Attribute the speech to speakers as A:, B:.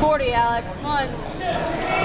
A: Forty, Alex. One.